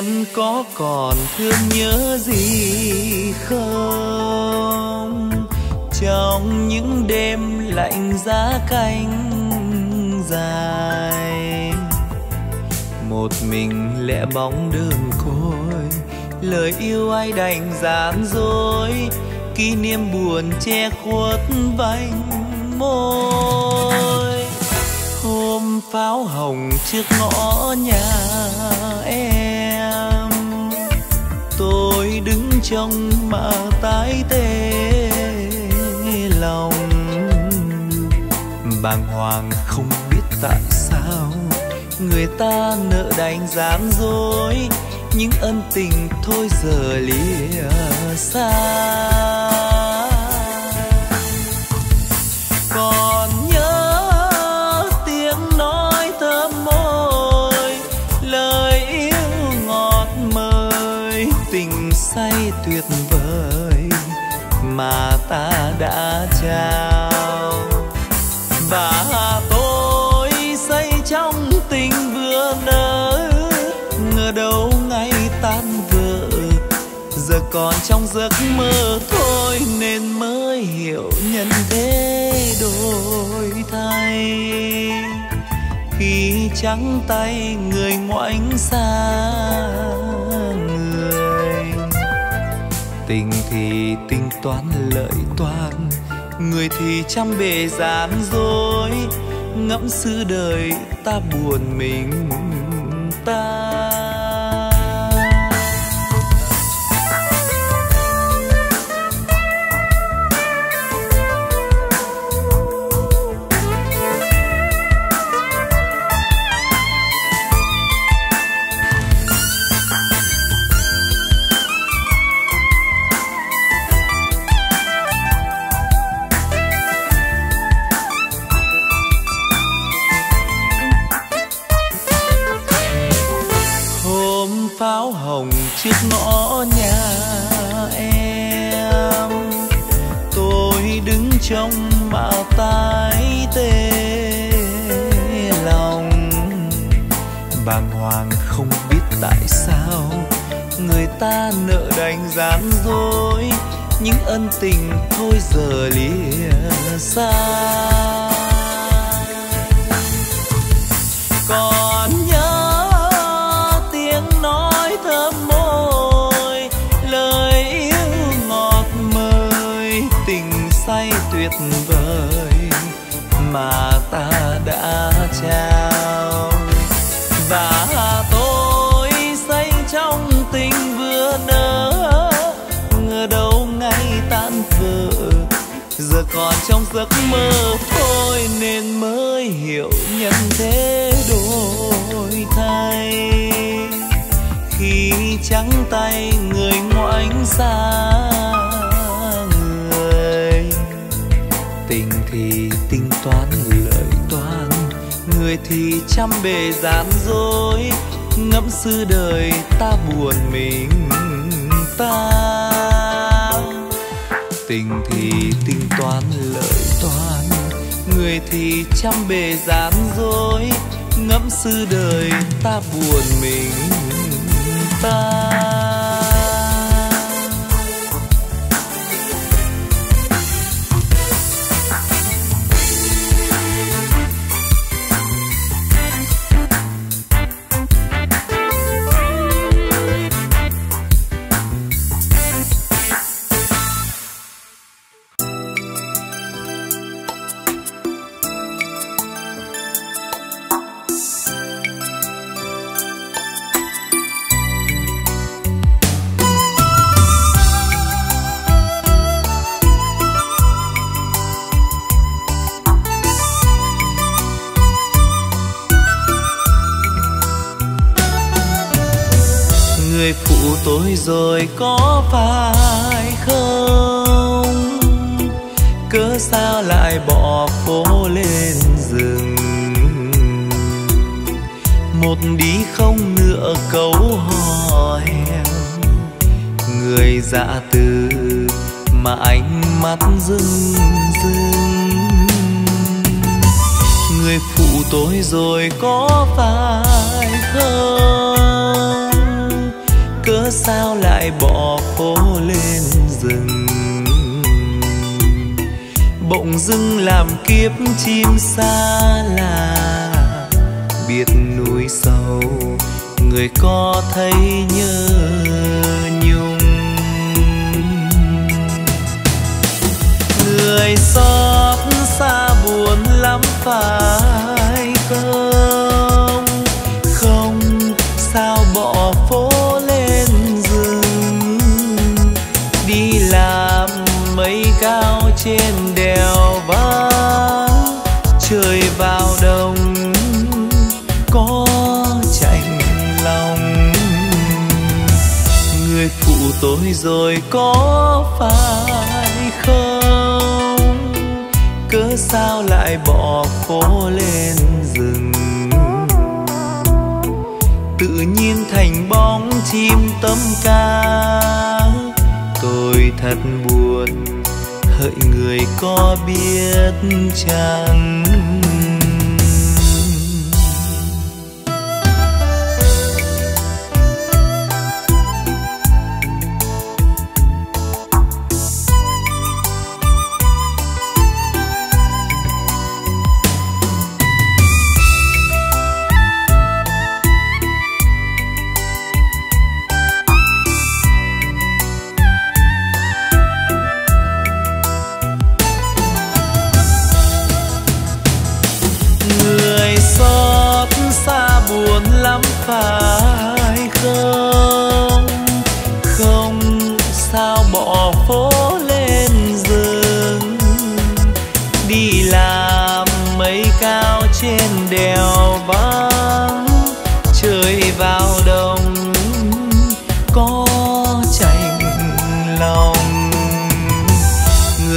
em có còn thương nhớ gì không? Trong những đêm lạnh giá canh dài, một mình lẽ bóng đơn côi, lời yêu ai đành gian dối, kỷ niệm buồn che khuất vành môi. Hôm pháo hồng trước ngõ nhà em tôi đứng trong mà tái tê lòng. Bàng hoàng không biết tại sao người ta nợ đành dám dối, những ân tình thôi giờ lìa xa. Đã trao và tôi xây trong tình vừa nở ngờ đâu ngày tan vỡ giờ còn trong giấc mơ thôi, nên mới hiểu nhân thế đổi thay khi trắng tay người ngoảnh xa người, tình thì tình toán lợi toan người thì trăm bề gian dối. Ngẫm sự đời ta buồn mình, ta trước ngõ nhà em. Tôi đứng trong mà tái tê lòng. Bàng hoàng không biết tại sao người ta nợ đành gian dối. Những ân tình thôi giờ lìa xa. Nên mới hiểu nhân thế đổi thay. Khi trắng tay người ngoảnh xa người, tình thì tính toán lợi toán. Người thì trăm bề gian dối, ngẫm sư đời ta buồn mình ta. Tình thì tính toán lợi toán người thì trăm bề gian dối ngẫm sư đời ta buồn mình ta. Người phụ tôi rồi có phải không? Cớ sao lại bỏ phố lên rừng? Một đi không nữa câu hò em. Người dạ từ mà ánh mắt rưng rưng. Người phụ tôi rồi có phải không? Lại bỏ phố lên rừng. Bỗng dưng làm kiếp chim xa là biết núi sâu người có thấy nhớ nhung. Người xót xa buồn lắm phải tôi rồi có phải không? Cớ sao lại bỏ phố lên rừng? Tự nhiên thành bóng chim tâm ca. Tôi thật buồn, hỡi người có biết chăng?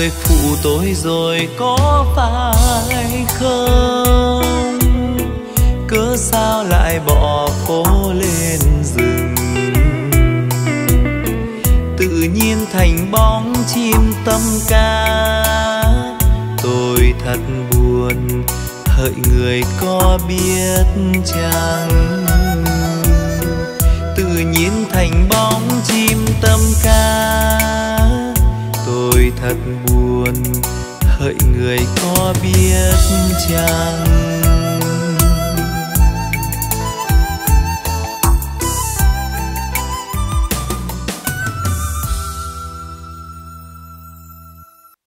Người phụ tôi rồi có phải không? Cớ sao lại bỏ phố lên rừng? Tự nhiên thành bóng chim tâm ca. Tôi thật buồn hỡi người có biết chăng? Tự nhiên thành bóng chim tâm ca tôi thật buồn hỡi người có biết chăng?